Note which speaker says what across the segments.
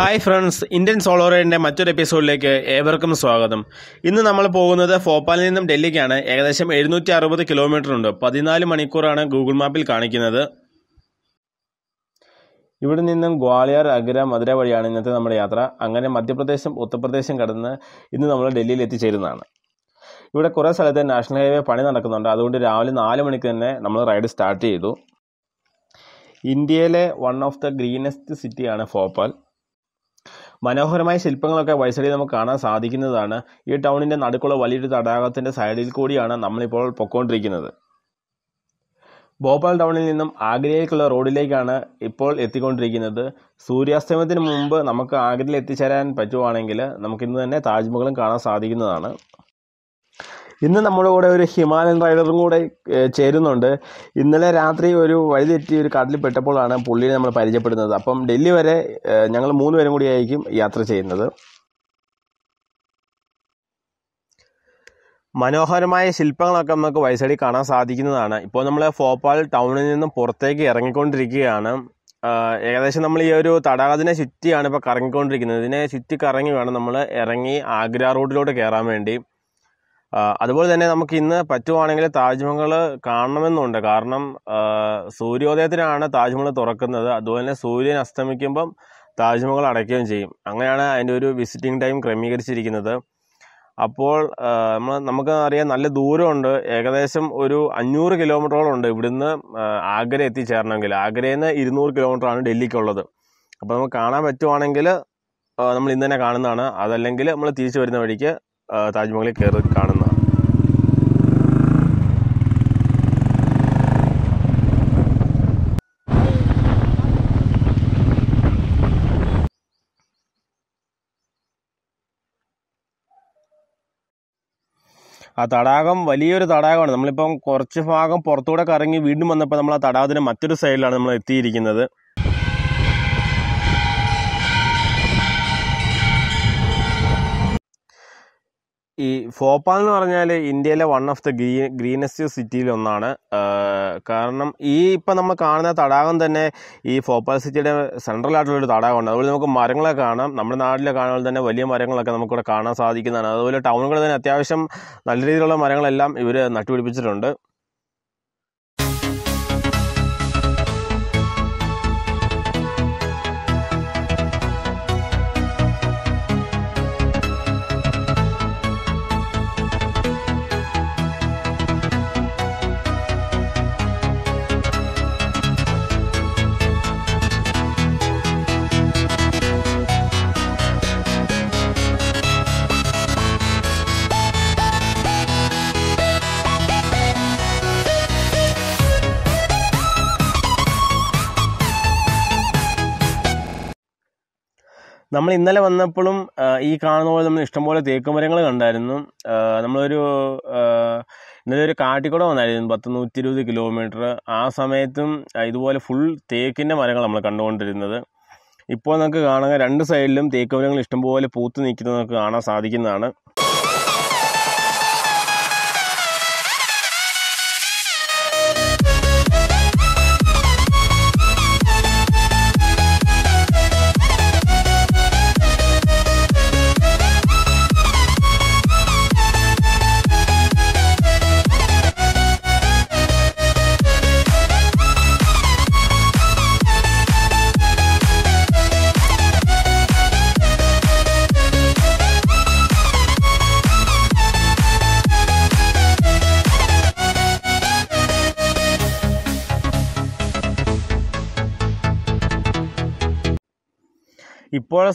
Speaker 1: hi friends Indian സോളോറേഡിൻ്റെ മറ്റൊരു എപ്പിസോഡിലേക്ക് ഏവർക്കും സ്വാഗതം ഇന്ന് നമ്മൾ പോകുന്നത് ഭോപ്പാലിൽ നിന്നും ഡൽഹിക്കാണ് ഏകദേശം എഴുന്നൂറ്റി അറുപത് കിലോമീറ്റർ ഉണ്ട് പതിനാല് മണിക്കൂറാണ് ഗൂഗിൾ മാപ്പിൽ കാണിക്കുന്നത് ഇവിടെ നിന്നും ഗ്വാളിയർ അഗ്ര മധുര വഴിയാണ് ഇന്നത്തെ നമ്മുടെ യാത്ര അങ്ങനെ മധ്യപ്രദേശും ഉത്തർപ്രദേശും കടന്ന് ഇന്ന് നമ്മൾ ഡൽഹിയിൽ എത്തിച്ചേരുന്നതാണ് ഇവിടെ കുറേ സ്ഥലത്ത് നാഷണൽ ഹൈവേ പണി നടക്കുന്നുണ്ട് അതുകൊണ്ട് രാവിലെ നാല് മണിക്ക് തന്നെ നമ്മൾ റൈഡ് സ്റ്റാർട്ട് ചെയ്തു ഇന്ത്യയിലെ വൺ ഓഫ് ദ ഗ്രീനസ്റ്റ് സിറ്റിയാണ് ഭോപ്പാൽ മനോഹരമായ ശില്പങ്ങളൊക്കെ വൈസടി നമുക്ക് കാണാൻ സാധിക്കുന്നതാണ് ഈ ടൗണിൻ്റെ നടുക്കുള്ള വലിയൊരു തടാകത്തിൻ്റെ സൈഡിൽ കൂടിയാണ് നമ്മളിപ്പോൾ പൊക്കോണ്ടിരിക്കുന്നത് ഭോപ്പാൽ ടൗണിൽ നിന്നും ആഗ്രയിലേക്കുള്ള റോഡിലേക്കാണ് ഇപ്പോൾ എത്തിക്കൊണ്ടിരിക്കുന്നത് സൂര്യാസ്തമയത്തിന് മുമ്പ് നമുക്ക് ആഗ്രയിൽ എത്തിച്ചേരാൻ പറ്റുവാണെങ്കിൽ നമുക്കിന്ന് തന്നെ താജ്മഹലും കാണാൻ സാധിക്കുന്നതാണ് ഇന്ന് നമ്മുടെ കൂടെ ഒരു ഹിമാലയൻ റൈഡറും കൂടെ ചേരുന്നുണ്ട് ഇന്നലെ രാത്രി ഒരു വഴിതെറ്റി ഒരു കടലിൽ പെട്ടപ്പോഴാണ് പുള്ളിനെ നമ്മൾ പരിചയപ്പെടുന്നത് അപ്പം ഡൽഹി വരെ ഞങ്ങൾ മൂന്ന് പേരും കൂടി ആയിരിക്കും യാത്ര ചെയ്യുന്നത് മനോഹരമായ ശില്പങ്ങളൊക്കെ നമുക്ക് വയസ്സടി കാണാൻ സാധിക്കുന്നതാണ് ഇപ്പോൾ നമ്മൾ ഫോപ്പാൾ ടൗണിൽ നിന്നും പുറത്തേക്ക് ഇറങ്ങിക്കൊണ്ടിരിക്കുകയാണ് ഏകദേശം നമ്മൾ ഈ ഒരു തടാകത്തിനെ ചുറ്റിയാണ് ഇപ്പോൾ കറങ്ങിക്കൊണ്ടിരിക്കുന്നത് ഇതിനെ ചുറ്റി കറങ്ങി വേണം നമ്മൾ ഇറങ്ങി ആഗ്ര റോഡിലോട്ട് കയറാൻ വേണ്ടി അതുപോലെ തന്നെ നമുക്ക് ഇന്ന് പറ്റുവാണെങ്കിൽ താജ്മഹൽ കാണണമെന്നുണ്ട് കാരണം സൂര്യോദയത്തിനാണ് താജ്മഹൽ തുറക്കുന്നത് അതുപോലെ തന്നെ സൂര്യൻ അസ്തമിക്കുമ്പം താജ്മഹൽ അടയ്ക്കുകയും ചെയ്യും അങ്ങനെയാണ് അതിൻ്റെ ഒരു വിസിറ്റിംഗ് ടൈം ക്രമീകരിച്ചിരിക്കുന്നത് അപ്പോൾ നമ്മൾ നമുക്ക് അറിയാം നല്ല ദൂരമുണ്ട് ഏകദേശം ഒരു അഞ്ഞൂറ് കിലോമീറ്ററോളം ഉണ്ട് ഇവിടുന്ന് ആഗ്ര എത്തിച്ചേരണമെങ്കിൽ ആഗ്രയിൽ നിന്ന് ഇരുന്നൂറ് കിലോമീറ്ററാണ് ഡൽഹിക്കുള്ളത് അപ്പോൾ നമുക്ക് കാണാൻ പറ്റുവാണെങ്കിൽ നമ്മൾ ഇന്ന് തന്നെ കാണുന്നതാണ് അതല്ലെങ്കിൽ നമ്മൾ തിരിച്ചു വരുന്ന വഴിക്ക് താജ്മഹലിൽ കയറി കാണുന്നതാണ് ആ തടാകം വലിയൊരു തടാകമാണ് നമ്മളിപ്പം കുറച്ച് ഭാഗം പുറത്തുകൂടെ കറങ്ങി വീണ്ടും വന്നപ്പോൾ നമ്മൾ ആ തടാകത്തിൻ്റെ മറ്റൊരു സൈഡിലാണ് നമ്മൾ എത്തിയിരിക്കുന്നത് ഈ ഫോപ്പാൽ എന്ന് പറഞ്ഞാൽ ഇന്ത്യയിലെ വൺ ഓഫ് ദ ഗ്രീ ഗ്രീനസ്റ്റ് സിറ്റിയിലൊന്നാണ് കാരണം ഈ ഇപ്പം നമ്മൾ കാണുന്ന തടാകം തന്നെ ഈ ഫോപ്പാൽ സിറ്റിയുടെ ഒരു തടാകമുണ്ട് അതുപോലെ നമുക്ക് മരങ്ങളെ കാണാം നമ്മുടെ നാട്ടിലെ കാണുമ്പോൾ തന്നെ വലിയ മരങ്ങളൊക്കെ നമുക്കിവിടെ കാണാൻ സാധിക്കുന്നതാണ് അതുപോലെ ടൗണുകളിൽ തന്നെ അത്യാവശ്യം നല്ല രീതിയിലുള്ള മരങ്ങളെല്ലാം ഇവർ നട്ടുപിടിപ്പിച്ചിട്ടുണ്ട് നമ്മൾ ഇന്നലെ വന്നപ്പോഴും ഈ കാണുന്ന പോലെ നമ്മൾ ഇഷ്ടംപോലെ തേക്കുമരങ്ങൾ കണ്ടായിരുന്നു നമ്മളൊരു ഇന്നലെ ഒരു കാട്ടിക്കുടം വന്നായിരുന്നു പത്ത് നൂറ്റി ഇരുപത് കിലോമീറ്റർ ആ സമയത്തും ഇതുപോലെ ഫുൾ തേക്കിൻ്റെ മരങ്ങൾ നമ്മൾ കണ്ടുകൊണ്ടിരുന്നത് ഇപ്പോൾ നമുക്ക് കാണാൻ രണ്ട് സൈഡിലും തേക്കുമരങ്ങൾ ഇഷ്ടംപോലെ പൂത്ത് നിൽക്കുന്നത് നമുക്ക് കാണാൻ സാധിക്കുന്നതാണ്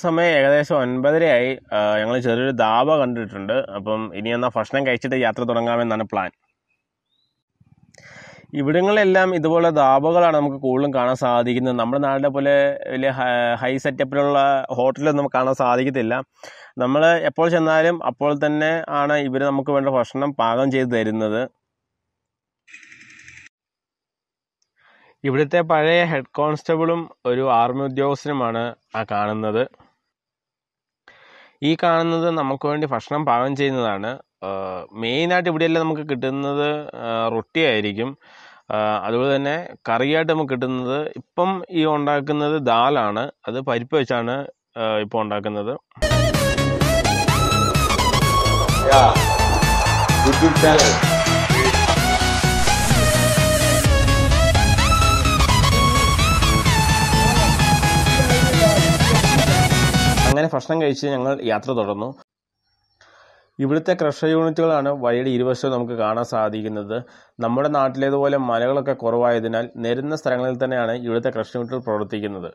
Speaker 1: സമയം ഏകദേശം ഒൻപതരയായി ഞങ്ങൾ ചെറിയൊരു ധാബ കണ്ടിട്ടുണ്ട് അപ്പം ഇനി എന്നാൽ ഭക്ഷണം കഴിച്ചിട്ട് യാത്ര തുടങ്ങാമെന്നാണ് പ്ലാൻ ഇവിടങ്ങളിലെല്ലാം ഇതുപോലെ ധാബകളാണ് നമുക്ക് കൂടുതലും കാണാൻ സാധിക്കുന്നത് നമ്മുടെ നാടിനെ പോലെ വലിയ ഹൈ സെറ്റപ്പിലുള്ള ഹോട്ടലൊന്നും നമുക്ക് കാണാൻ സാധിക്കത്തില്ല നമ്മൾ എപ്പോൾ ചെന്നാലും അപ്പോൾ തന്നെ ആണ് ഇവർ നമുക്ക് വേണ്ട ഭക്ഷണം പാകം ചെയ്ത് തരുന്നത് ഇവിടുത്തെ പഴയ ഹെഡ് കോൺസ്റ്റബിളും ഒരു ആർമി ഉദ്യോഗസ്ഥനുമാണ് ആ കാണുന്നത് ഈ കാണുന്നത് നമുക്ക് വേണ്ടി ഭക്ഷണം പാകം ചെയ്യുന്നതാണ് മെയിനായിട്ട് ഇവിടെയെല്ലാം നമുക്ക് കിട്ടുന്നത് റൊട്ടി ആയിരിക്കും അതുപോലെ തന്നെ കറിയായിട്ട് നമുക്ക് കിട്ടുന്നത് ഇപ്പം ഈ ഉണ്ടാക്കുന്നത് ദാലാണ് അത് പരിപ്പ് വെച്ചാണ് ഇപ്പോൾ ഉണ്ടാക്കുന്നത് യൂട്യൂബ് ചാനൽ ഭക്ഷണം കഴിച്ച് ഞങ്ങൾ യാത്ര തുടർന്നു ഇവിടുത്തെ ക്രഷർ യൂണിറ്റുകളാണ് വഴിയുടെ ഇരുവശവും നമുക്ക് കാണാൻ സാധിക്കുന്നത് നമ്മുടെ നാട്ടിലേതുപോലെ മലകളൊക്കെ കുറവായതിനാൽ നേരുന്ന സ്ഥലങ്ങളിൽ തന്നെയാണ് ഇവിടുത്തെ ക്രഷർ യൂണിറ്റുകൾ പ്രവർത്തിക്കുന്നത്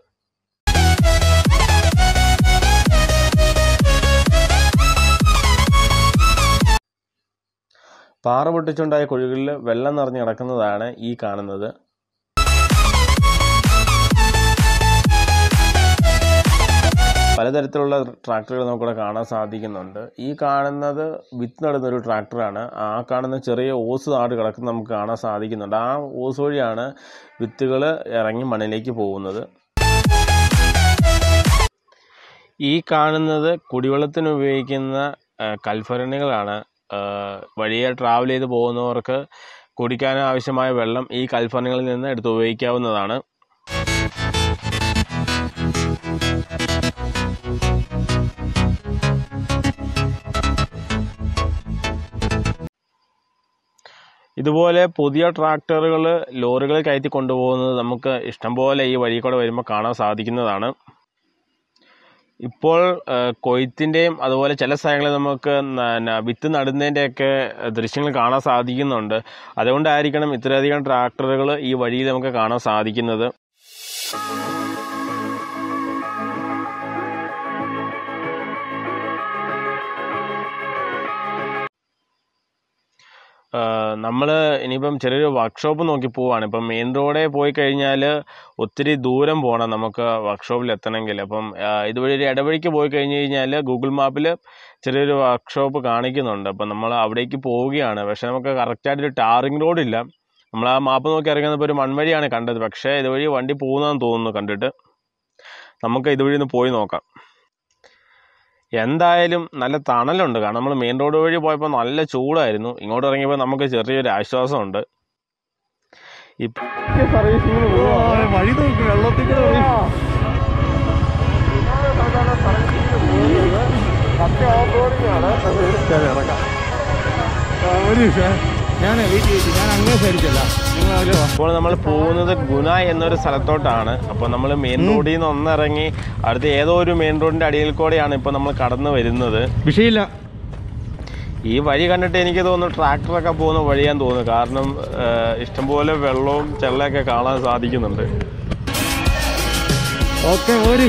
Speaker 1: പാറ പൊട്ടിച്ചുണ്ടായ കുഴികളിൽ വെള്ളം നിറഞ്ഞു കിടക്കുന്നതാണ് ഈ കാണുന്നത് പലതരത്തിലുള്ള ട്രാക്ടറുകൾ നമുക്കിവിടെ കാണാൻ സാധിക്കുന്നുണ്ട് ഈ കാണുന്നത് വിത്ത് നടുന്ന ഒരു ട്രാക്ടറാണ് ആ കാണുന്ന ചെറിയ ഓസ് നാട് കിടക്കുന്ന നമുക്ക് കാണാൻ സാധിക്കുന്നുണ്ട് ആ ഓസ് വഴിയാണ് വിത്തുകൾ ഇറങ്ങി മണ്ണിലേക്ക് പോകുന്നത് ഈ കാണുന്നത് കുടിവെള്ളത്തിന് ഉപയോഗിക്കുന്ന കൽഭരണികളാണ് വഴിയെ ട്രാവൽ ചെയ്ത് പോകുന്നവർക്ക് കുടിക്കാനാവശ്യമായ വെള്ളം ഈ കൽഭരണികളിൽ നിന്ന് എടുത്ത് ഉപയോഗിക്കാവുന്നതാണ് ഇതുപോലെ പുതിയ ട്രാക്ടറുകൾ ലോറികൾ കയറ്റി കൊണ്ടുപോകുന്നത് നമുക്ക് ഇഷ്ടംപോലെ ഈ വഴി കൂടെ വരുമ്പോൾ കാണാൻ സാധിക്കുന്നതാണ് ഇപ്പോൾ കൊയ്ത്തിൻ്റെയും അതുപോലെ ചില സ്ഥലങ്ങളിൽ നമുക്ക് വിത്ത് നടുന്നതിൻ്റെയൊക്കെ ദൃശ്യങ്ങൾ കാണാൻ സാധിക്കുന്നുണ്ട് അതുകൊണ്ടായിരിക്കണം ഇത്രയധികം ട്രാക്ടറുകൾ ഈ വഴിയിൽ നമുക്ക് കാണാൻ സാധിക്കുന്നത് നമ്മൾ ഇനിയിപ്പം ചെറിയൊരു വർക്ക്ഷോപ്പ് നോക്കി പോവുകയാണ് ഇപ്പം മെയിൻ റോഡേ പോയി കഴിഞ്ഞാൽ ഒത്തിരി ദൂരം പോകണം നമുക്ക് വർക്ക്ഷോപ്പിൽ എത്തണമെങ്കിൽ അപ്പം ഇതുവഴി ഒരു ഇടവഴിക്ക് പോയി കഴിഞ്ഞ് കഴിഞ്ഞാൽ ഗൂഗിൾ മാപ്പിൽ ചെറിയൊരു വർക്ക്ഷോപ്പ് കാണിക്കുന്നുണ്ട് അപ്പം നമ്മൾ അവിടേക്ക് പോവുകയാണ് പക്ഷേ നമുക്ക് കറക്റ്റായിട്ടൊരു ടാറിങ് റോഡില്ല നമ്മൾ ആ മാപ്പ് നോക്കി ഇറങ്ങുന്നപ്പോൾ ഒരു മൺവഴിയാണ് കണ്ടത് പക്ഷേ ഇതുവഴി വണ്ടി പോകുന്നതെന്ന് തോന്നുന്നു കണ്ടിട്ട് നമുക്ക് ഇതുവഴി ഒന്ന് പോയി നോക്കാം എന്തായാലും നല്ല തണലുണ്ട് കാരണം നമ്മൾ മെയിൻ റോഡ് വഴി പോയപ്പോൾ നല്ല ചൂടായിരുന്നു ഇങ്ങോട്ട് ഇറങ്ങിയപ്പോൾ നമുക്ക് ചെറിയൊരു ആശ്വാസമുണ്ട് വഴി ഞാൻ ഇപ്പോൾ നമ്മൾ പോകുന്നത് ഗുന എന്നൊരു സ്ഥലത്തോട്ടാണ് അപ്പോൾ നമ്മൾ മെയിൻ റോഡിൽ നിന്ന് ഒന്നിറങ്ങി അടുത്ത ഏതോ ഒരു മെയിൻ റോഡിന്റെ അടിയിൽ കൂടെയാണ് ഇപ്പോൾ നമ്മൾ കടന്നു വരുന്നത് വിഷയമില്ല ഈ വഴി കണ്ടിട്ട് എനിക്ക് തോന്നുന്നു ട്രാക്ടറൊക്കെ പോകുന്ന വഴിയാൻ തോന്നുന്നു കാരണം ഇഷ്ടംപോലെ വെള്ളവും ചെള്ളയൊക്കെ കാണാൻ സാധിക്കുന്നുണ്ട് ഓക്കെ ഒരു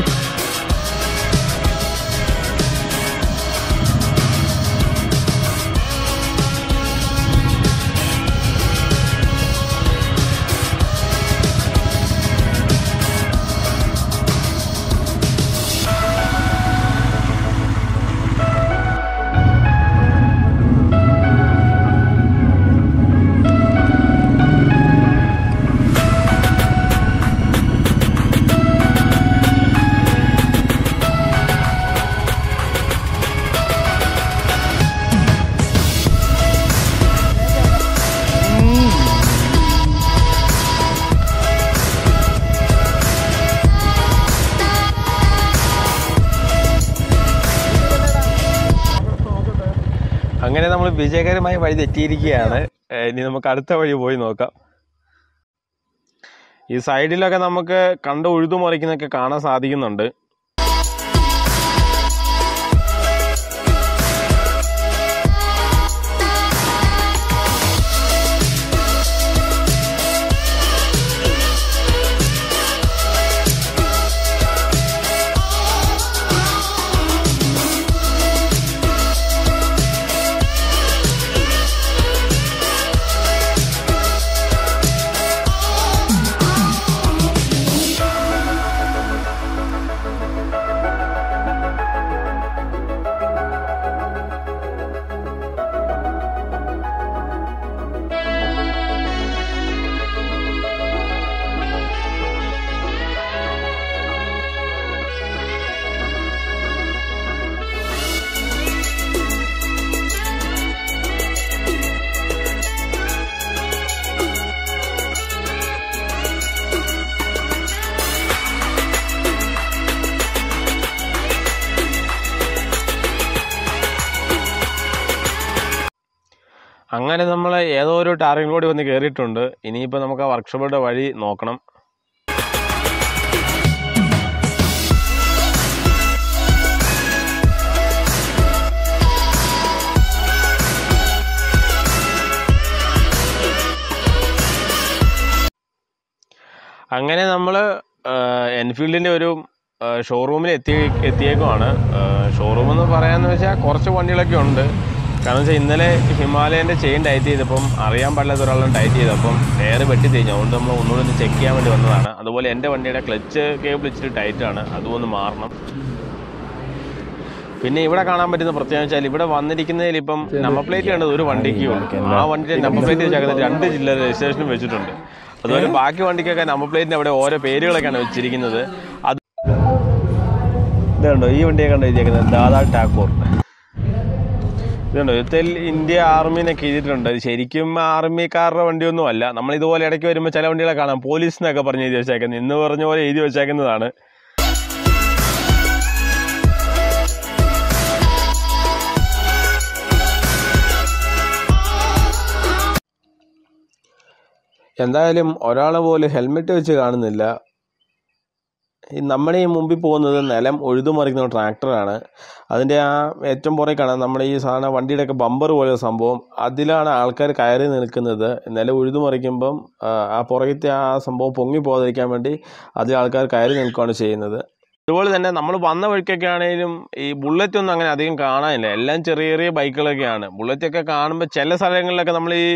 Speaker 1: അതിശയകരമായ വഴി തെറ്റിയിരിക്കുകയാണ് ഇനി നമുക്ക് അടുത്ത വഴി പോയി നോക്കാം ഈ സൈഡിലൊക്കെ നമുക്ക് കണ്ട ഉഴുതുമറിക്കുന്നൊക്കെ കാണാൻ സാധിക്കുന്നുണ്ട് ഏതോ ഒരു ടാറിംഗ് കൂടി വന്ന് കയറിയിട്ടുണ്ട് ഇനിയിപ്പോൾ നമുക്ക് ആ വർക്ക്ഷോപ്പുകളുടെ വഴി നോക്കണം അങ്ങനെ നമ്മൾ എൻഫീൽഡിൻ്റെ ഒരു ഷോറൂമിൽ എത്തി എത്തിയേക്കുമാണ് ഷോറൂമെന്ന് പറയാമെന്ന് വെച്ചാൽ കുറച്ച് വണ്ടികളൊക്കെ ഉണ്ട് കാരണം വെച്ചാൽ ഇന്നലെ ഹിമാലയൻ്റെ ചെയിൻ ടൈറ്റ് ചെയ്തപ്പം അറിയാൻ പാടില്ലാത്ത ഒരാളും ടൈറ്റ് ചെയ്തപ്പം ടയർ വെട്ടി തിരിഞ്ഞു അതുകൊണ്ട് നമ്മൾ ഒന്നുകൂടി ഒന്ന് ചെക്ക് ചെയ്യാൻ വേണ്ടി വന്നതാണ് അതുപോലെ എൻ്റെ വണ്ടിയുടെ ക്ലച്ച് കേബിൾ ഇച്ചിരി ടൈറ്റാണ് അതും ഒന്ന് മാറണം പിന്നെ ഇവിടെ കാണാൻ പറ്റുന്ന പ്രത്യേകം വെച്ചാൽ ഇവിടെ വന്നിരിക്കുന്നതിൽ ഇപ്പം നമ്പർ പ്ലേറ്റ് കണ്ടത് ഒരു വണ്ടിക്ക് ആ വണ്ടിയുടെ നമ്പർ പ്ലേറ്റ് വെച്ചാൽ രണ്ട് ജില്ല രജിസ്ട്രേഷനും വെച്ചിട്ടുണ്ട് അതുപോലെ ബാക്കി വണ്ടിക്കൊക്കെ നമ്പർ പ്ലേറ്റിന് അവിടെ ഓരോ പേരുകളൊക്കെയാണ് വെച്ചിരിക്കുന്നത് അത് ഇതുണ്ടോ ഈ വണ്ടിയൊക്കെ കണ്ടോ ഇരിക്കുന്നത് ദാദാ ടാക്കൂർ ഇതുണ്ടോ യുദ്ധത്തിൽ ഇന്ത്യ ആർമിനെ കീഴിട്ടുണ്ട് ശരിക്കും ആർമിക്കാരുടെ വണ്ടിയൊന്നും അല്ല നമ്മൾ ഇതുപോലെ ഇടയ്ക്ക് വരുമ്പോൾ ചില വണ്ടികളെ കാണാം പോലീസ് എന്നൊക്കെ പറഞ്ഞ് എഴുതി വെച്ചേക്കുന്നത് ഇന്ന് പറഞ്ഞ പോലെ എഴുതി വെച്ചേക്കുന്നതാണ് എന്തായാലും ഒരാളെ പോലും ഹെൽമെറ്റ് വെച്ച് കാണുന്നില്ല നമ്മുടെ ഈ മുമ്പിൽ പോകുന്നത് നിലം ഉഴുതുമറിക്കുന്ന ട്രാക്ടറാണ് അതിൻ്റെ ആ ഏറ്റവും പുറകെ കാണാം നമ്മുടെ ഈ വണ്ടിയുടെ വണ്ടിയുടെയൊക്കെ ബമ്പർ പോലെ സംഭവം അതിലാണ് ആൾക്കാർ കയറി നിൽക്കുന്നത് നിലം ഉഴുതുമറിക്കുമ്പം ആ പുറകത്തെ ആ സംഭവം പൊങ്ങി പോകാതിരിക്കാൻ വേണ്ടി അതിൽ ആൾക്കാർ കയറി നിൽക്കുകയാണ് ചെയ്യുന്നത് അതുപോലെ തന്നെ നമ്മൾ വന്ന വഴിക്കൊക്കെ ആണെങ്കിലും ഈ ബുള്ളറ്റ് ഒന്നും അങ്ങനെ അധികം കാണാനില്ല എല്ലാം ചെറിയ ചെറിയ ബൈക്കുകളൊക്കെയാണ് ബുള്ളറ്റൊക്കെ കാണുമ്പോൾ ചില സ്ഥലങ്ങളിലൊക്കെ നമ്മൾ ഈ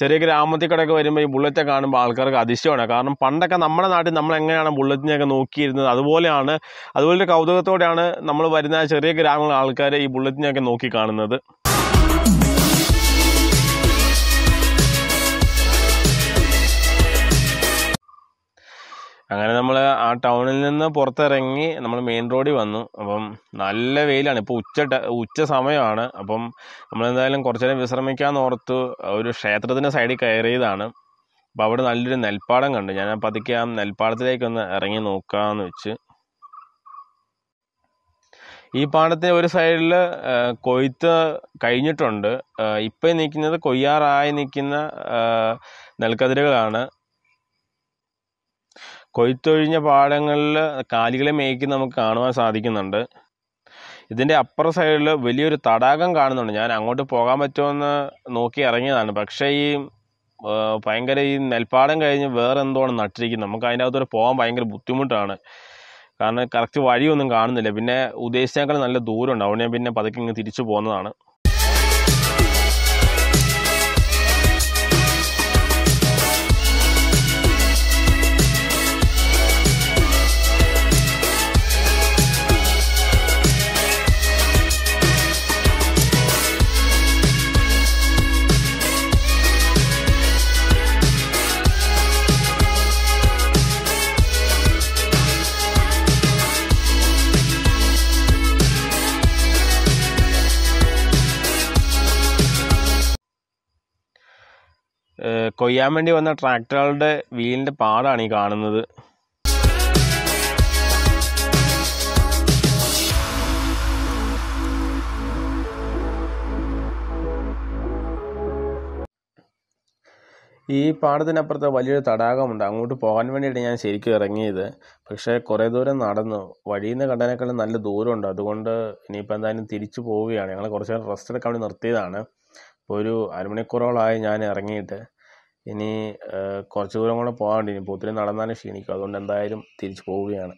Speaker 1: ചെറിയ ഗ്രാമത്തിൽ കൂടെയൊക്കെ വരുമ്പോൾ ഈ ബുള്ളറ്റ് കാണുമ്പോൾ ആൾക്കാർക്ക് അതിശയമാണ് കാരണം പണ്ടൊക്കെ നമ്മുടെ നാട്ടിൽ നമ്മൾ എങ്ങനെയാണ് ബുള്ളറ്റിനെയൊക്കെ നോക്കിയിരുന്നത് അതുപോലെയാണ് അതുപോലെ കൗതുകത്തോടെയാണ് നമ്മൾ വരുന്ന ചെറിയ ഗ്രാമങ്ങളിലെ ആൾക്കാർ ഈ ബുള്ളറ്റിനെയൊക്കെ നോക്കി കാണുന്നത് അങ്ങനെ നമ്മൾ ആ ടൗണിൽ നിന്ന് പുറത്തിറങ്ങി നമ്മൾ മെയിൻ റോഡിൽ വന്നു അപ്പം നല്ല വെയിലാണ് ഇപ്പോൾ ഉച്ച ഉച്ച സമയമാണ് അപ്പം എന്തായാലും കുറച്ചു നേരം വിശ്രമിക്കാമെന്ന് ഓർത്ത് ഒരു ക്ഷേത്രത്തിൻ്റെ സൈഡിൽ കയറിയതാണ് അപ്പോൾ അവിടെ നല്ലൊരു നെൽപ്പാടം കണ്ടു ഞാൻ പതുക്കെ ആ നെൽപ്പാടത്തിലേക്കൊന്ന് ഇറങ്ങി നോക്കാമെന്ന് വെച്ച് ഈ പാടത്തെ ഒരു സൈഡിൽ കൊയ്ത്ത് കഴിഞ്ഞിട്ടുണ്ട് ഇപ്പം നിൽക്കുന്നത് കൊയ്യാറായി നിൽക്കുന്ന നെൽക്കതിരുകളാണ് കൊയ്ത്തൊഴിഞ്ഞ പാടങ്ങളിൽ കാലികളെ മേക്കി നമുക്ക് കാണുവാൻ സാധിക്കുന്നുണ്ട് ഇതിൻ്റെ അപ്പുറ സൈഡിൽ വലിയൊരു തടാകം കാണുന്നുണ്ട് ഞാൻ അങ്ങോട്ട് പോകാൻ പറ്റുമെന്ന് നോക്കി ഇറങ്ങിയതാണ് പക്ഷേ ഈ ഭയങ്കര ഈ നെൽപ്പാടം കഴിഞ്ഞ് വേറെ എന്തോണം നട്ടിരിക്കുന്നത് നമുക്ക് അതിൻ്റെ അകത്തൂടെ പോകാൻ ഭയങ്കര ബുദ്ധിമുട്ടാണ് കാരണം കറക്റ്റ് വഴിയൊന്നും കാണുന്നില്ല പിന്നെ ഉദ്ദേശിച്ചേക്കാൾ നല്ല ദൂരമുണ്ട് അതുകൊണ്ട് ഞാൻ പിന്നെ പതുക്കെ ഇങ്ങ് തിരിച്ചു പോകുന്നതാണ് കൊയ്യാൻ വേണ്ടി വന്ന ട്രാക്ടറുകളുടെ വീലിൻ്റെ പാടാണ് ഈ കാണുന്നത് ഈ പാടത്തിനപ്പുറത്ത് വലിയൊരു തടാകമുണ്ട് അങ്ങോട്ട് പോകാൻ വേണ്ടിയിട്ട് ഞാൻ ശരിക്കും ഇറങ്ങിയത് പക്ഷേ കുറേ ദൂരം നടന്നു വഴിയിൽ നിന്ന് കണ്ടതിനേക്കാളും നല്ല ദൂരമുണ്ട് അതുകൊണ്ട് ഇനിയിപ്പോൾ എന്തായാലും തിരിച്ചു പോവുകയാണ് ഞങ്ങൾ കുറച്ച് നേരം റെസ്റ്റ് എടുക്കാൻ വേണ്ടി നിർത്തിയതാണ് ഇപ്പോൾ ഒരു അരമണിക്കൂറോളമായി ഞാൻ ഇറങ്ങിയിട്ട് ഇനി കുറച്ച് ദൂരം കൂടെ പോകാനുണ്ട് ഇപ്പോൾ ഒത്തിരി നടന്നാലും ക്ഷീണിക്കും അതുകൊണ്ട് എന്തായാലും തിരിച്ച് പോവുകയാണ്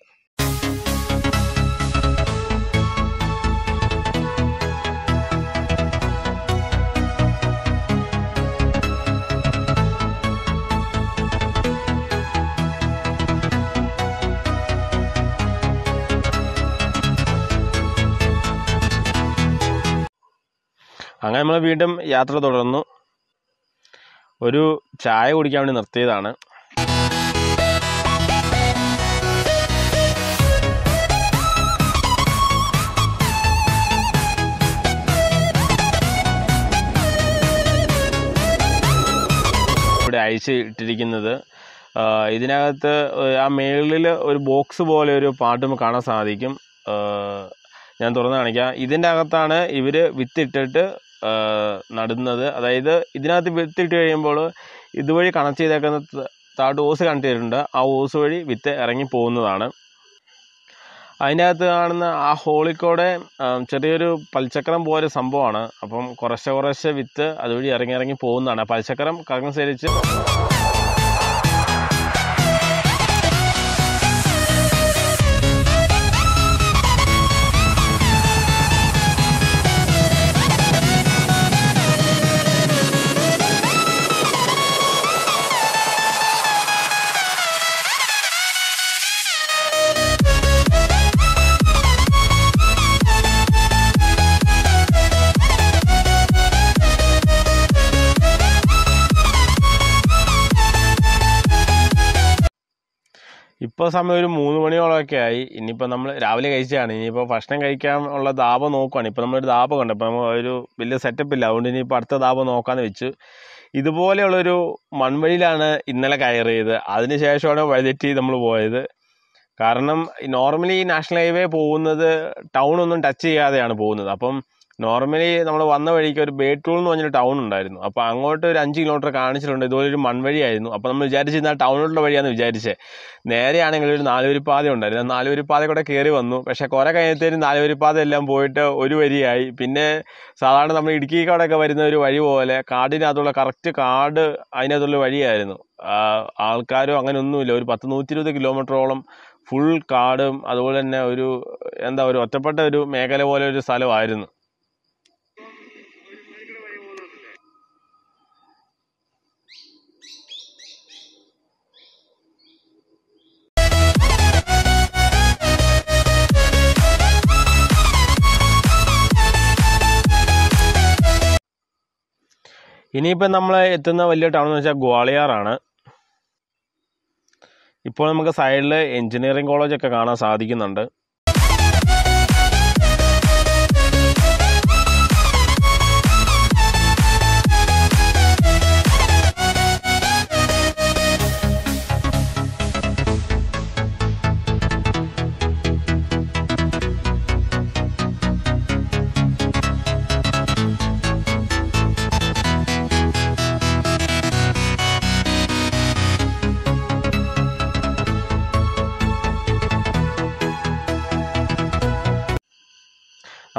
Speaker 1: അങ്ങനെ നമ്മൾ വീണ്ടും യാത്ര തുടർന്നു ഒരു ചായ കുടിക്കാൻ വേണ്ടി നിർത്തിയതാണ് ഇവിടെ അയച്ച് ഇട്ടിരിക്കുന്നത് ഇതിനകത്ത് ആ മേളിൽ ഒരു ബോക്സ് പോലെ ഒരു പാട്ടും കാണാൻ സാധിക്കും ഞാൻ തുറന്ന് കാണിക്കാം ഇതിൻ്റെ അകത്താണ് ഇവർ വിത്തിട്ടിട്ട് നടുന്നത് അതായത് ഇതിനകത്ത് വിത്തിട്ട് കഴിയുമ്പോൾ ഇതുവഴി കണക്ട് ചെയ്തേക്കുന്ന താഴോട്ട് ഓസ് കണക്ട് ചെയ്തിട്ടുണ്ട് ആ ഓസ് വഴി വിത്ത് ഇറങ്ങി പോകുന്നതാണ് അതിൻ്റെ അകത്ത് കാണുന്ന ആ ഹോളിക്കോടെ ചെറിയൊരു പൽച്ചക്രം പോലെ സംഭവമാണ് അപ്പം കുറച്ച് കുറച്ച് വിത്ത് അതുവഴി ഇറങ്ങി ഇറങ്ങി പോകുന്നതാണ് പൽച്ചക്രം കറങ്ങി ഇപ്പോൾ സമയം ഒരു മൂന്ന് മണിയോളമൊക്കെ ആയി ഇനിയിപ്പോൾ നമ്മൾ രാവിലെ കഴിച്ചതാണ് ഇനിയിപ്പോൾ ഭക്ഷണം കഴിക്കാൻ ഉള്ള ദാപം നോക്കുകയാണ് ഇപ്പോൾ നമ്മളൊരു ദാപം കണ്ടു ഇപ്പോൾ നമ്മൾ ഒരു വലിയ സെറ്റപ്പ് ഇല്ല അതുകൊണ്ട് ഇനിയിപ്പോൾ അടുത്ത ദാപം നോക്കാമെന്ന് വെച്ചു ഇതുപോലെയുള്ളൊരു മൺവഴിയിലാണ് ഇന്നലെ കയറിയത് അതിന് ശേഷമാണ് വഴിതെറ്റി നമ്മൾ പോയത് കാരണം നോർമലി നാഷണൽ ഹൈവേ പോകുന്നത് ടൗൺ ഒന്നും ടച്ച് ചെയ്യാതെയാണ് പോകുന്നത് അപ്പം നോർമലി നമ്മൾ വന്ന വഴിക്ക് ഒരു ബേട്ടൂൾ എന്ന് പറഞ്ഞൊരു ടൗൺ ഉണ്ടായിരുന്നു അപ്പോൾ അങ്ങോട്ട് ഒരു അഞ്ച് കിലോമീറ്റർ കാണിച്ചിട്ടുണ്ട് ഇതുപോലെ ഒരു മൺവഴിയായിരുന്നു അപ്പോൾ നമ്മൾ വിചാരിച്ചിരുന്ന ടൗണിലുള്ള വഴിയാണെന്ന് വിചാരിച്ചേ നേരെയാണെങ്കിൽ ഒരു പാത ഉണ്ടായിരുന്നു ആ പാത കൂടെ കയറി വന്നു പക്ഷേ കുറേ കഴിഞ്ഞത്തേരും പാത എല്ലാം പോയിട്ട് ഒരു വരിയായി പിന്നെ സാധാരണ നമ്മൾ ഇടുക്കി കാടൊക്കെ വരുന്ന ഒരു വഴി പോലെ കാടിനകത്തുള്ള കറക്റ്റ് കാട് അതിനകത്തുള്ള വഴിയായിരുന്നു ആൾക്കാരോ അങ്ങനെയൊന്നുമില്ല ഒരു പത്ത് നൂറ്റി ഇരുപത് കിലോമീറ്ററോളം ഫുൾ കാടും അതുപോലെ തന്നെ ഒരു എന്താ ഒരു ഒറ്റപ്പെട്ട ഒരു മേഖല പോലെ ഒരു സ്ഥലമായിരുന്നു ഇനിയിപ്പോൾ നമ്മൾ എത്തുന്ന വലിയ ടൗൺ എന്ന് വെച്ചാൽ ഗ്വാളിയാറാണ് ഇപ്പോൾ നമുക്ക് സൈഡിൽ എഞ്ചിനീയറിംഗ് കോളേജൊക്കെ കാണാൻ സാധിക്കുന്നുണ്ട്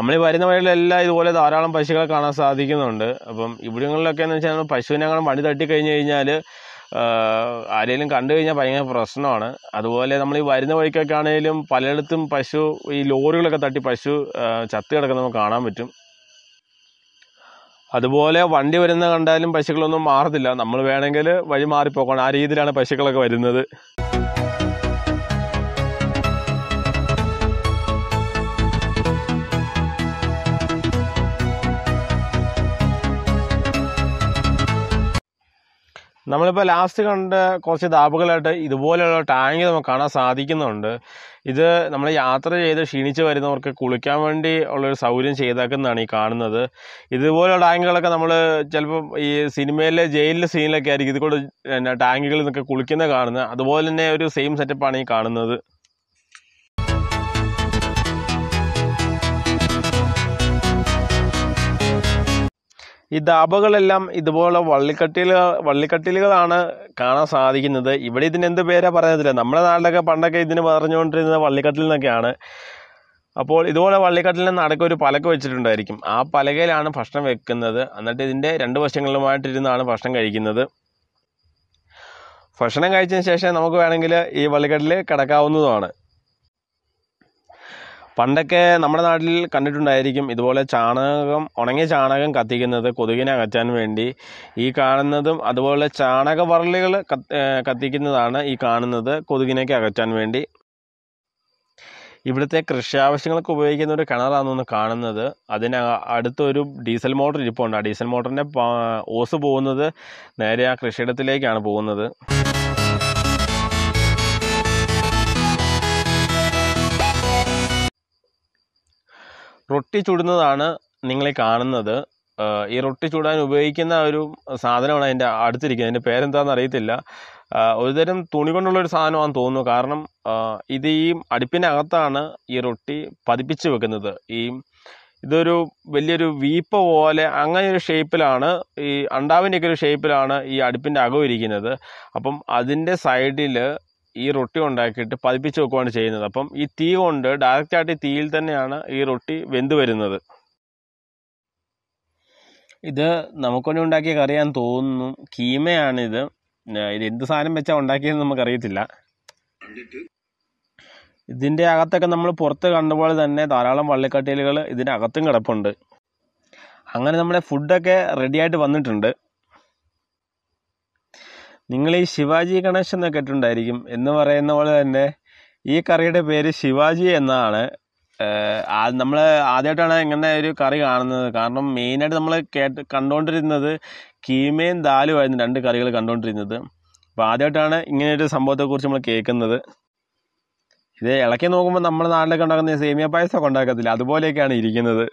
Speaker 1: നമ്മൾ ഈ വരുന്ന വഴികളിലെല്ലാം ഇതുപോലെ ധാരാളം പശുക്കളെ കാണാൻ സാധിക്കുന്നുണ്ട് അപ്പം ഇവിടങ്ങളിലൊക്കെ എന്ന് വെച്ചാൽ പശുവിനെ അങ്ങനെ വണ്ടി തട്ടി കഴിഞ്ഞ് കഴിഞ്ഞാൽ ആരെങ്കിലും കണ്ടു കഴിഞ്ഞാൽ ഭയങ്കര പ്രശ്നമാണ് അതുപോലെ നമ്മൾ ഈ വരുന്ന വഴിക്കൊക്കെ ആണെങ്കിലും പലയിടത്തും പശു ഈ ലോറികളൊക്കെ തട്ടി പശു ചത്ത് കിടക്കുന്ന നമുക്ക് കാണാൻ പറ്റും അതുപോലെ വണ്ടി വരുന്ന കണ്ടാലും പശുക്കളൊന്നും മാറത്തില്ല നമ്മൾ വേണമെങ്കിൽ വഴി മാറിപ്പോക്കണം ആ രീതിയിലാണ് പശുക്കളൊക്കെ വരുന്നത് നമ്മളിപ്പോൾ ലാസ്റ്റ് കണ്ട കുറച്ച് ദാബുകളായിട്ട് ഇതുപോലെയുള്ള ടാങ്ക് നമുക്ക് കാണാൻ സാധിക്കുന്നുണ്ട് ഇത് നമ്മൾ യാത്ര ചെയ്ത് ക്ഷീണിച്ച് വരുന്നവർക്ക് കുളിക്കാൻ വേണ്ടി ഉള്ളൊരു സൗകര്യം ചെയ്താക്കുന്നതാണ് ഈ കാണുന്നത് ഇതുപോലെയുള്ള ടാങ്കുകളൊക്കെ നമ്മൾ ചിലപ്പോൾ ഈ സിനിമയിലെ ജയിലിലെ സീനിലൊക്കെ ആയിരിക്കും ഇതുകൊണ്ട് ടാങ്കുകളിൽ നിന്നൊക്കെ കുളിക്കുന്നത് കാണുന്നത് അതുപോലെ തന്നെ ഒരു സെയിം സെറ്റപ്പാണ് ഈ കാണുന്നത് ഈ ദാബകളെല്ലാം ഇതുപോലെ വള്ളിക്കട്ടിലുകൾ വള്ളിക്കട്ടിലുകളാണ് കാണാൻ സാധിക്കുന്നത് ഇവിടെ ഇതിന് എന്ത് പേരാ പറയുന്നതില്ല നമ്മുടെ നാട്ടിലൊക്കെ പണ്ടൊക്കെ ഇതിന് പറഞ്ഞുകൊണ്ടിരുന്നത് വള്ളിക്കട്ടിൽ നിന്നൊക്കെയാണ് അപ്പോൾ ഇതുപോലെ വള്ളിക്കട്ടിലിന് നടക്ക ഒരു പലക വെച്ചിട്ടുണ്ടായിരിക്കും ആ പലകയിലാണ് ഭക്ഷണം വെക്കുന്നത് എന്നിട്ട് ഇതിൻ്റെ രണ്ട് വശങ്ങളിലുമായിട്ടിരുന്നാണ് ഭക്ഷണം കഴിക്കുന്നത് ഭക്ഷണം കഴിച്ചതിന് ശേഷം നമുക്ക് വേണമെങ്കിൽ ഈ വള്ളിക്കട്ടിൽ കിടക്കാവുന്നതുമാണ് പണ്ടൊക്കെ നമ്മുടെ നാട്ടിൽ കണ്ടിട്ടുണ്ടായിരിക്കും ഇതുപോലെ ചാണകം ഉണങ്ങിയ ചാണകം കത്തിക്കുന്നത് കൊതുകിനെ അകറ്റാൻ വേണ്ടി ഈ കാണുന്നതും അതുപോലെ ചാണക പറലുകൾ കത്തിക്കുന്നതാണ് ഈ കാണുന്നത് കൊതുകിനെയൊക്കെ അകറ്റാൻ വേണ്ടി ഇവിടുത്തെ കൃഷി ആവശ്യങ്ങൾക്ക് ഉപയോഗിക്കുന്ന ഒരു കിണറാണെന്ന് കാണുന്നത് അതിന് അടുത്തൊരു ഡീസൽ മോട്ടോർ ഇരിപ്പുണ്ട് ആ ഡീസൽ മോട്ടറിൻ്റെ ഓസ് പോകുന്നത് നേരെ ആ കൃഷിയിടത്തിലേക്കാണ് പോകുന്നത് റൊട്ടി ചുടുന്നതാണ് നിങ്ങൾ കാണുന്നത് ഈ റൊട്ടി ചുടാൻ ഉപയോഗിക്കുന്ന ഒരു സാധനമാണ് അതിൻ്റെ അടുത്തിരിക്കുന്നത് അതിൻ്റെ പേരെന്താണെന്ന് അറിയത്തില്ല ഒരുതരം തുണി കൊണ്ടുള്ള ഒരു സാധനമാണെന്ന് തോന്നുന്നു കാരണം ഇത് ഈ അടുപ്പിനകത്താണ് ഈ റൊട്ടി പതിപ്പിച്ച് വെക്കുന്നത് ഈ ഇതൊരു വലിയൊരു വീപ്പ പോലെ അങ്ങനെ ഒരു ഷേപ്പിലാണ് ഈ അണ്ടാവിൻ്റെയൊക്കെ ഒരു ഷേപ്പിലാണ് ഈ അടുപ്പിൻ്റെ അകം ഇരിക്കുന്നത് അപ്പം അതിൻ്റെ സൈഡിൽ ഈ റൊട്ടി ഉണ്ടാക്കിയിട്ട് പതിപ്പിച്ച് വെക്കുകയാണ് ചെയ്യുന്നത് അപ്പം ഈ തീ കൊണ്ട് ഡയറക്റ്റായിട്ട് തീയിൽ തന്നെയാണ് ഈ റൊട്ടി വെന്ത് വരുന്നത് ഇത് നമുക്കൊന്നും ഉണ്ടാക്കിയ കറിയാൻ തോന്നുന്നു കീമയാണിത് ഇത് എന്ത് സാധനം വെച്ചാൽ ഉണ്ടാക്കിയതെന്ന് നമുക്കറിയത്തില്ല ഇതിൻ്റെ അകത്തൊക്കെ നമ്മൾ പുറത്ത് കണ്ടപോലെ തന്നെ ധാരാളം വള്ളിക്കട്ടിലുകൾ ഇതിനകത്തും കിടപ്പുണ്ട് അങ്ങനെ നമ്മുടെ ഫുഡൊക്കെ റെഡിയായിട്ട് വന്നിട്ടുണ്ട് നിങ്ങൾ ഈ ശിവാജി ഗണേശൻ എന്ന് കേട്ടിട്ടുണ്ടായിരിക്കും എന്ന് പറയുന്ന പോലെ തന്നെ ഈ കറിയുടെ പേര് ശിവാജി എന്നാണ് നമ്മൾ ആദ്യമായിട്ടാണ് ഇങ്ങനെ ഒരു കറി കാണുന്നത് കാരണം മെയിനായിട്ട് നമ്മൾ കേട്ട് കണ്ടുകൊണ്ടിരുന്നത് കീമയും ആയിരുന്നു രണ്ട് കറികൾ കണ്ടുകൊണ്ടിരുന്നത് അപ്പോൾ ആദ്യമായിട്ടാണ് ഇങ്ങനെയൊരു സംഭവത്തെക്കുറിച്ച് നമ്മൾ കേൾക്കുന്നത് ഇത് ഇളക്കി നോക്കുമ്പോൾ നമ്മുടെ നാട്ടിലൊക്കെ ഉണ്ടാക്കുന്ന സേമിയ പായസമൊക്കെ ഉണ്ടാക്കത്തില്ല അതുപോലെയൊക്കെയാണ് ഇരിക്കുന്നത്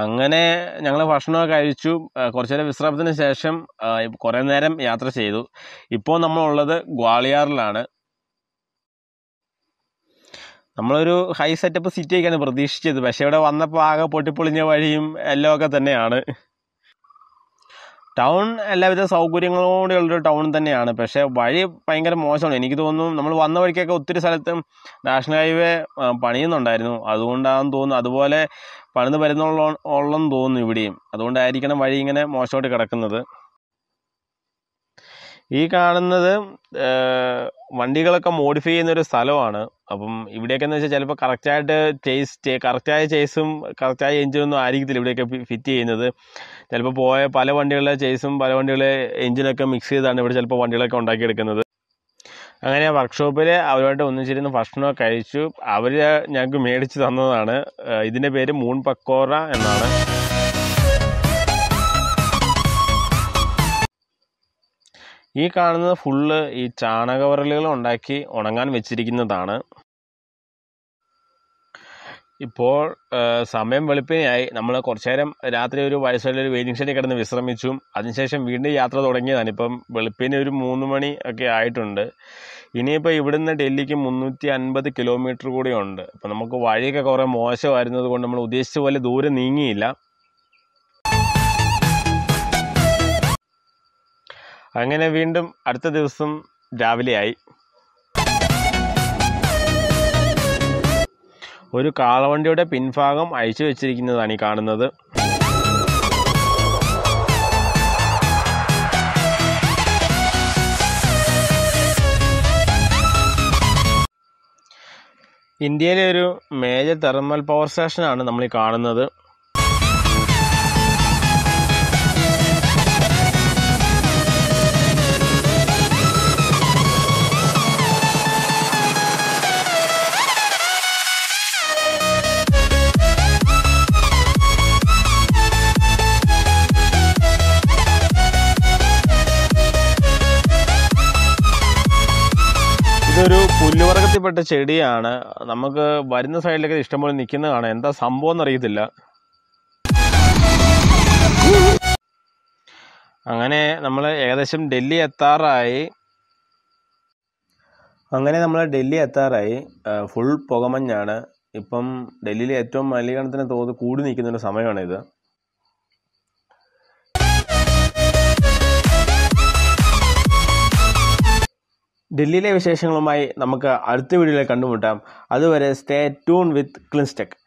Speaker 1: അങ്ങനെ ഞങ്ങൾ ഭക്ഷണമൊക്കെ കഴിച്ചു കുറച്ച് നേരം വിശ്രമത്തിന് ശേഷം കുറേ നേരം യാത്ര ചെയ്തു ഇപ്പോൾ നമ്മളുള്ളത് ഗ്വാളിയാറിലാണ് നമ്മളൊരു ഹൈ സെറ്റപ്പ് സിറ്റിയൊക്കെയാണ് പ്രതീക്ഷിച്ചത് പക്ഷേ ഇവിടെ വന്നപ്പോൾ ആകെ പൊട്ടിപ്പൊളിഞ്ഞ വഴിയും എല്ലാം ഒക്കെ തന്നെയാണ് ടൗൺ എല്ലാവിധ സൗകര്യങ്ങളോടെയുള്ളൊരു ടൗൺ തന്നെയാണ് പക്ഷേ വഴി ഭയങ്കര മോശമാണ് എനിക്ക് തോന്നുന്നു നമ്മൾ വന്ന വഴിക്കൊക്കെ ഒത്തിരി സ്ഥലത്തും നാഷണൽ ഹൈവേ പണിയുന്നുണ്ടായിരുന്നു അതുകൊണ്ടാണെന്ന് തോന്നുന്നു അതുപോലെ പണിത് വരുന്നുള്ള ഉള്ളെന്ന് തോന്നുന്നു ഇവിടെയും അതുകൊണ്ടായിരിക്കണം വഴി ഇങ്ങനെ മോശമായിട്ട് കിടക്കുന്നത് ഈ കാണുന്നത് വണ്ടികളൊക്കെ മോഡിഫൈ ചെയ്യുന്ന ഒരു സ്ഥലമാണ് അപ്പം ഇവിടെയൊക്കെ എന്ന് വെച്ചാൽ ചിലപ്പോൾ കറക്റ്റായിട്ട് ചേസ് കറക്റ്റായ ചേസും കറക്റ്റായ എഞ്ചിനൊന്നും ആയിരിക്കത്തില്ല ഇവിടെയൊക്കെ ഫിറ്റ് ചെയ്യുന്നത് ചിലപ്പോൾ പോയ പല വണ്ടികളിലെ ചേസും പല വണ്ടികളെ എഞ്ചിനൊക്കെ മിക്സ് ചെയ്താണ് ഇവിടെ ചിലപ്പോൾ വണ്ടികളൊക്കെ ഉണ്ടാക്കിയെടുക്കുന്നത് അങ്ങനെ വർക്ക്ഷോപ്പിൽ അവരുമായിട്ട് ഒന്നിച്ചിരുന്ന് ഭക്ഷണമൊക്കെ കഴിച്ചു അവർ ഞങ്ങൾക്ക് മേടിച്ച് തന്നതാണ് ഇതിൻ്റെ പേര് മൂൺ പക്കോറ എന്നാണ് ഈ കാണുന്നത് ഫുള്ള് ഈ ചാണകവരലുകൾ ഉണ്ടാക്കി ഉണങ്ങാൻ വെച്ചിരിക്കുന്നതാണ് ഇപ്പോൾ സമയം വെളുപ്പിനെയായി നമ്മൾ കുറച്ചു നേരം രാത്രി ഒരു വയസ്സുള്ള ഒരു വെയിറ്റിംഗ് ഷെഡിൽ കിടന്ന് വിശ്രമിച്ചു അതിനുശേഷം വീണ്ടും യാത്ര തുടങ്ങിയതാണ് ഇപ്പം വെളുപ്പിന് ഒരു മൂന്ന് മണി ഒക്കെ ആയിട്ടുണ്ട് ഇനിയിപ്പോൾ ഇവിടുന്ന് ഡൽഹിക്ക് മുന്നൂറ്റി അൻപത് കിലോമീറ്റർ കൂടി ഉണ്ട് അപ്പം നമുക്ക് വഴിയൊക്കെ കുറേ മോശമായിരുന്നത് കൊണ്ട് നമ്മൾ ഉദ്ദേശിച്ച പോലെ ദൂരെ നീങ്ങിയില്ല അങ്ങനെ വീണ്ടും അടുത്ത ദിവസം രാവിലെയായി ഒരു കാളവണ്ടിയുടെ പിൻഭാഗം അഴിച്ചു വെച്ചിരിക്കുന്നതാണ് ഈ കാണുന്നത് ഇന്ത്യയിലെ ഒരു മേജർ തെർമൽ പവർ സ്റ്റേഷനാണ് നമ്മൾ ഈ കാണുന്നത് പുല്ലുവർഗത്തിൽപ്പെട്ട ചെടിയാണ് നമുക്ക് വരുന്ന സൈഡിലൊക്കെ ഇഷ്ടംപോലെ നിൽക്കുന്നതാണ് എന്താ സംഭവം അറിയത്തില്ല അങ്ങനെ നമ്മൾ ഏകദേശം ഡൽഹി എത്താറായി അങ്ങനെ നമ്മൾ ഡൽഹി എത്താറായി ഫുൾ പുകമഞ്ഞാണ് ഇപ്പം ഡൽഹിയിലെ ഏറ്റവും മലിനീകരണത്തിൻ്റെ തോത് കൂടി നിൽക്കുന്ന സമയമാണിത് ഡൽഹിയിലെ വിശേഷങ്ങളുമായി നമുക്ക് അടുത്ത വീഡിയോയിൽ കണ്ടുമുട്ടാം അതുവരെ സ്റ്റേ ട്യൂൺ വിത്ത് ക്ലിൻസ്റ്റെക്